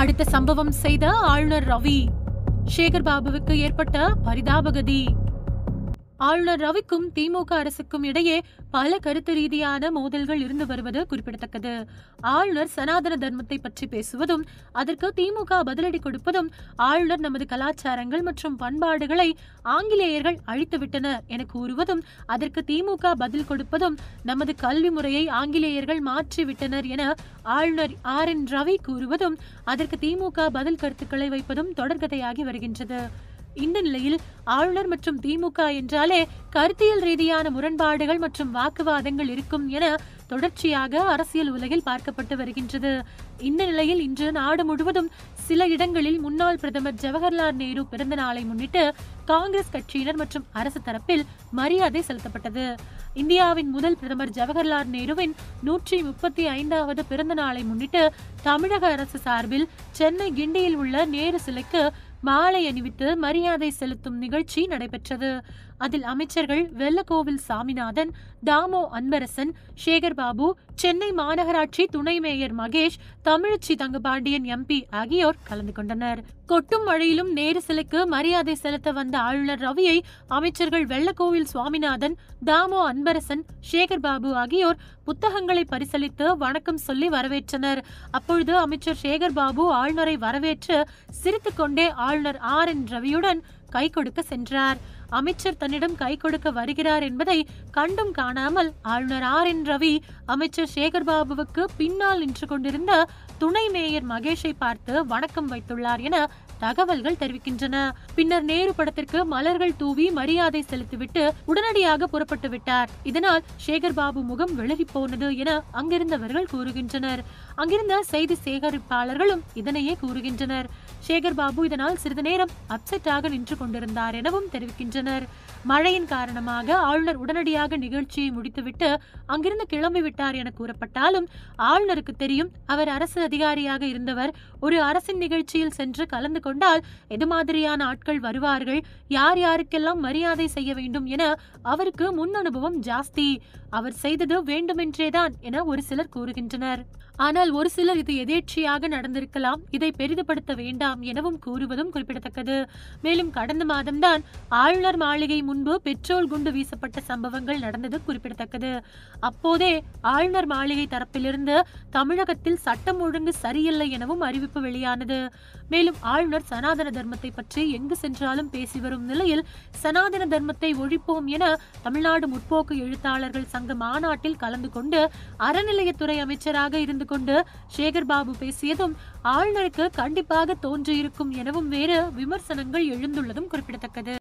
அடுத்த சம்பவம் செய்த ஆளுநர் ரவி. சேகர் பாபுவுக்கு ஏற்பட்ட பரிதாபகதி. ஆளுநர் ரவிக்கும் திமுக அரசுக்கும் இடையே பல கருத்து ரீதியான மோதல்கள் இருந்து வருவது குறிப்பிடத்தக்கது. ஆளுநர் சனாதன தர்மத்தை பற்றி பேசுவதும் அதற்கு திமுக பதிலடி கொடுப்பதும் ஆளுநர் நமது கலாச்சாரங்கள் மற்றும் பண்பாடுகளை ஆங்கிலேயர்கள் அழித்துவிட்டனர் என கூறுவதும் அதற்கு திமுக பதில் கொடுப்பதும் நமது கல்வி முறையை ஆங்கிலேயர்கள் மாற்றிவிட்டனர் என ஆளுநர் ஆர் என் ரவி கூறுவதும் அதற்கு திமுக பதில் கருத்துக்களை வைப்பதும் தொடர்கதையாகி வருகின்றது. இந்த நிலையில் ஆளுநர் மற்றும் திமுக என்றாலே கருத்தியல் ரீதியான முரண்பாடுகள் மற்றும் வாக்குவாதங்கள் இருக்கும் என தொடர்ச்சியாக அரசியல் உலகில் பார்க்கப்பட்டு வருகின்றது. இந்த நிலையில் இன்று நாடு முழுவதும் சில இடங்களில் முன்னாள் பிரதமர் ஜவஹர்லால் நேரு பிறந்த நாளை முன்னிட்டு காங்கிரஸ் கட்சியினர் மற்றும் அரசு தரப்பில் மரியாதை செலுத்தப்பட்டது. இந்தியாவின் முதல் பிரதமர் ஜவஹர்லால் நேருவின் நூற்றி முப்பத்தி ஐந்தாவது பிறந்த நாளை முன்னிட்டு தமிழக அரசு சார்பில் சென்னை கிண்டியில் உள்ள நேரு சிலைக்கு மாலை அணிவித்து மரியாதை செலுத்தும் நிகழ்ச்சி நடைபெற்றது. அதில் அமைச்சர்கள் வெள்ளக்கோவில் சாமிநாதன் தாமோ அன்பரசன் சேகர் பாபு சென்னை மாநகராட்சி துணை மேயர் மகேஷ் தமிழச்சி தங்கபாண்டியன் எம்பி ஆகியோர் கலந்து கொண்டனர். கொட்டும் மழையிலும் நேரு சிலைக்கு மரியாதை செலுத்த வந்த ஆளுநர் ரவியை அமைச்சர்கள் வெள்ளக்கோவில் சுவாமிநாதன் தாமோ அன்பரசன் சேகர் பாபு ஆகியோர் புத்தகங்களை பரிசளித்து வணக்கம் சொல்லி வரவேற்றனர். அப்பொழுது அமைச்சர் சேகர் பாபு ஆளுநரை வரவேற்று சிரித்துக்கொண்டே ஆளுநர் ஆர் என் ரவியுடன் கை கொடுக்க சென்றார். அமைச்சர் தன்னிடம் கை கொடுக்க வருகிறார் என்பதை கண்டும் காணாமல் ஆளுநர் ஆர் என் ரவி அமைச்சர் சேகர்பாபுவுக்கு பின்னால் நின்று கொண்டிருந்த துணை மேயர் மகேஷை பார்த்து வணக்கம் வைத்துள்ளார் என தகவல்கள் தெரிவிக்கின்றன. பின்னர் நேரு படத்திற்கு மலர்கள் தூவி மரியாதை செலுத்திவிட்டு உடனடியாக புறப்பட்டு விட்டார். இதனால் சேகர் பாபு முகம் வெளிரி போனது என அங்கிருந்தவர்கள் கூறுகின்றனர். அங்கிருந்த செய்தி சேகரிப்பாளர்களும் இதனையே கூறுகின்றனர். சேகர் பாபு இதனால் சிறிது நேரம் அப்செட்டாக நின்று கொண்டிருந்தார் எனவும் தெரிவிக்கின்றனர். வருகின்றனர் மழையின் காரணமாக ஆளுநர் உடனடியாக நிகழ்ச்சியை முடித்துவிட்டு அங்கிருந்து கிளம்பி விட்டார் என கூறப்பட்டாலும் ஆளுநருக்கு தெரியும் அவர் அரசு அதிகாரியாக இருந்தவர். ஒரு அரசின் நிகழ்ச்சியில் சென்று கலந்து கொண்டால் எது மாதிரியான ஆட்கள் வருவார்கள் யார் யாருக்கெல்லாம் மரியாதை செய்ய வேண்டும் என அவருக்கு முன் அனுபவம் ஜாஸ்தி. அவர் செய்தது வேண்டுமென்றேதான் என ஒரு சிலர் கூறுகின்றனர். ஆனால் ஒரு சிலர் இது எதேட்சையாக நடந்திருக்கலாம். இதை பெரிதுபடுத்த வேண்டாம் எனவும் கூறுவதும் குறிப்பிடத்தக்கது. மேலும் கடந்த மாதம்தான் ஆளுநர் மாளிகை முன்பு பெட்ரோல் குண்டு வீசப்பட்ட சம்பவங்கள் நடந்தது குறிப்பிடத்தக்கது. அப்போதே ஆளுநர் மாளிகை தரப்பிலிருந்து தமிழகத்தில் சட்டம் ஒழுங்கு சரியில்லை எனவும் அறிவிப்பு வெளியானது. மேலும் ஆளுநர் சனாதன தர்மத்தை பற்றி எங்கு சென்றாலும் பேசி வரும் நிலையில் சனாதன தர்மத்தை ஒழிப்போம் என தமிழ்நாடு முற்போக்கு எழுத்தாளர்கள் சங்க மாநாட்டில் கலந்து கொண்டு அறநிலையத்துறை அமைச்சராக இருந்து கொண்டு சேகர் பாபு பேசியதும் ஆளுநருக்கு கண்டிப்பாக தோன்றியிருக்கும் எனவும் வேறு விமர்சனங்கள் எழுந்துள்ளதும் குறிப்பிடத்தக்கது.